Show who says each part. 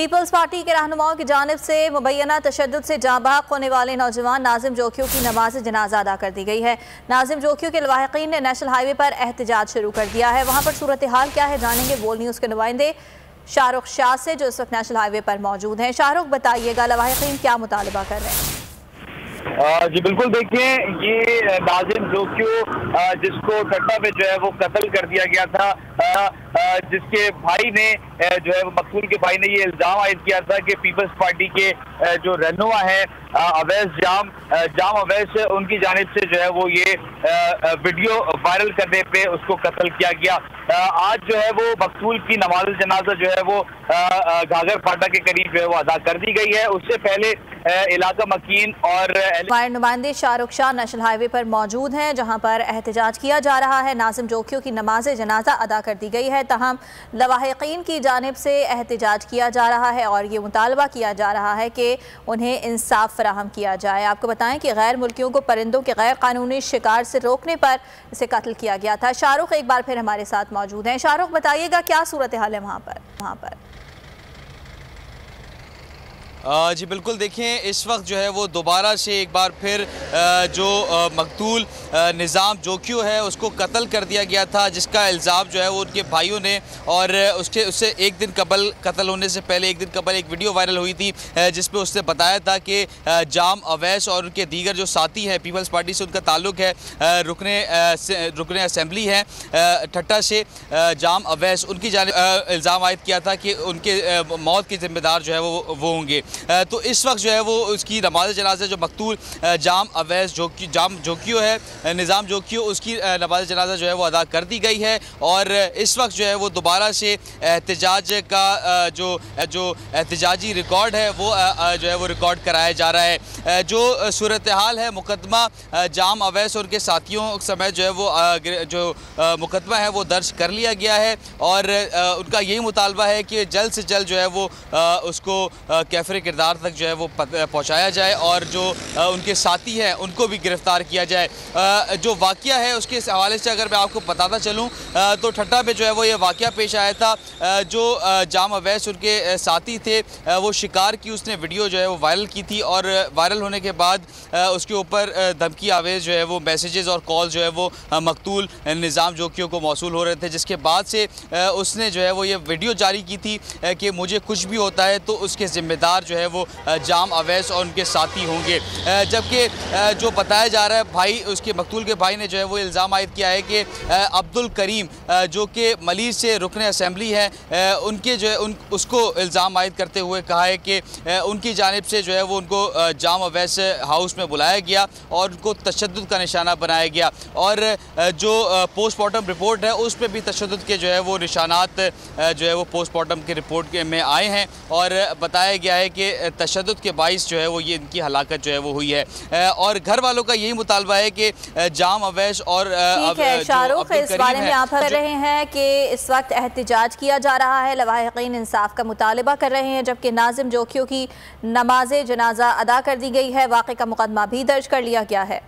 Speaker 1: Peoples party के रहनुमाओं की जानब से मुबैना तशद से जाँबाक होने वाले नौजवान नाजिम जोखियों की नमाज़ जनाजा अदा कर दी गई है। नाजिम जोखियों के लवाहकिन ने नेशनल हाईवे पर एहतजाज शुरू कर दिया है। वहाँ पर सूरत हाल क्या है जानेंगे। बोल न्यूज़ के नुमाइंदे शाहरुख शाह से, जो इस वक्त नेशनल हाईवे पर मौजूद हैं। शाहरुख, बताइएगा लवाहकिन क्या मुतालबा कर रहे हैं?
Speaker 2: जी, बिल्कुल देखिए, ये नाजिम जोक्यो जिसको टट्टा में जो है वो कत्ल कर दिया गया था जिसके भाई ने जो है मकसूल के भाई ने ये इल्ज़ाम आयद किया था कि पीपल्स पार्टी के जो रहनुमा है अवैस जाम जाम अवैस, उनकी जानब से जो है वो ये वीडियो वायरल करने पे उसको कत्ल किया गया। आज जो है वो मकसूल की नमाज़ जनाजा जो है वो घाघर फाटा के करीब जो है वो अदा कर दी गई है। उससे पहले इलाका मकीन और
Speaker 1: नुमाइंदे शाहरुख शाह नेशनल हाईवे पर मौजूद हैं, जहाँ पर एहतजाज किया जा रहा है। नाजिम जोखियों की नमाज़ जनाजा अदा कर दी गई है। तहम लवाहकीन की जानब से एहतजाज किया जा रहा है और ये मुतालबा किया जा रहा है कि उन्हें इंसाफ फराहम किया जाए। आपको बताएँ कि गैर मुल्कियों को परिंदों के गैर कानूनी शिकार से रोकने पर इसे कत्ल किया गया था। शाहरुख एक बार फिर हमारे साथ मौजूद हैं। शाहरुख, बताइएगा क्या सूरत हाल है वहाँ पर? वहाँ पर।
Speaker 3: जी बिल्कुल देखें इस वक्त जो है वो दोबारा से एक बार फिर जो मकतूल निज़ाम जोक्यू है उसको कत्ल कर दिया गया था, जिसका इल्ज़ाम जो है वो उनके भाइयों ने और उसके, उससे एक दिन कबल, कत्ल होने से पहले एक दिन कबल एक वीडियो वायरल हुई थी जिसमें उसने बताया था कि जाम अवैस और उनके दीगर जो साथी हैं, पीपल्स पार्टी से उनका ताल्लुक है रुकने रुकने असम्बली हैं ठट्टा से जाम अवैस, उनकी जान इल्ज़ाम आयद किया था कि उनके मौत के ज़िम्मेदार जो है वो वो होंगे। तो इस वक्त जो है वो उसकी नमाज़ जनाजा जो मकतूल जाम अवैस जो कि जाम जोकियो है निज़ाम जोकियो, उसकी नमाज़ जनाजा जो है वो अदा कर दी गई है और इस वक्त जो है वो दोबारा से एहतजाज का जो जो एहतजाजी रिकॉर्ड है वो जो है वो रिकॉर्ड कराया जा रहा है। जो सूरत हाल है, मुकदमा जाम अवैस और उनके साथियों समय जो है वो जो मुकदमा है वो दर्ज कर लिया गया है और उनका यही मुतालबा है कि जल्द से जल्द जो है वो उसको कैफर किरदार तक जो है वो पहुँचाया जाए और जो उनके साथी हैं, उनको भी गिरफ़्तार किया जाए। जो वाक़ है उसके हवाले से अगर मैं आपको बताता चलूँ तो ठट्टा में जो है वो ये वाक़ पेश आया था। जो जाम अवैस उनके साथी थे वो शिकार की उसने वीडियो जो है वो वायरल की थी और वायरल होने के बाद उसके ऊपर धमकी आवेज़ जो है वो मैसेजेस और कॉल जो है वो मकतूल निज़ाम जोकियों को मौसू हो रहे थे, जिसके बाद से उसने जो है वो ये वीडियो जारी की थी कि मुझे कुछ भी होता है तो उसके ज़िम्मेदार जो है वो जाम अवैस और उनके साथी होंगे। जबकि जो बताया जा रहा है भाई, उसके मकतूल के भाई ने जो है वो इल्ज़ाम आयद किया है कि अब्दुल करीम जो कि मलिर से रुकन असम्बली है उनके जो है, उन, उसको इल्ज़ाम आयद करते हुए कहा है कि उनकी जानब से जो है वो उनको जाम अवैस हाउस में बुलाया गया और उनको तशद का निशाना बनाया गया। और जो पोस्टमार्टम रिपोर्ट है उस पर भी तशद के जो है वो निशानात जो है वो पोस्टमार्टम की रिपोर्ट में आए हैं। और बताया गया है कि कि तशद के बायस जो है वो ये इनकी हलाकत जो है वो हुई है। और घर वालों का यही मुतालबा है कि जाम अवैश और
Speaker 1: शाहरुख इस बारे में आप कर रहे हैं कि इस वक्त एहतजाज किया जा रहा है लवाहकीन इंसाफ का मुतालबा कर रहे हैं जबकि नाजिम जोखियों की नमाज़ जनाजा अदा कर दी गई है। वाक़े का मुकदमा भी दर्ज कर लिया गया है।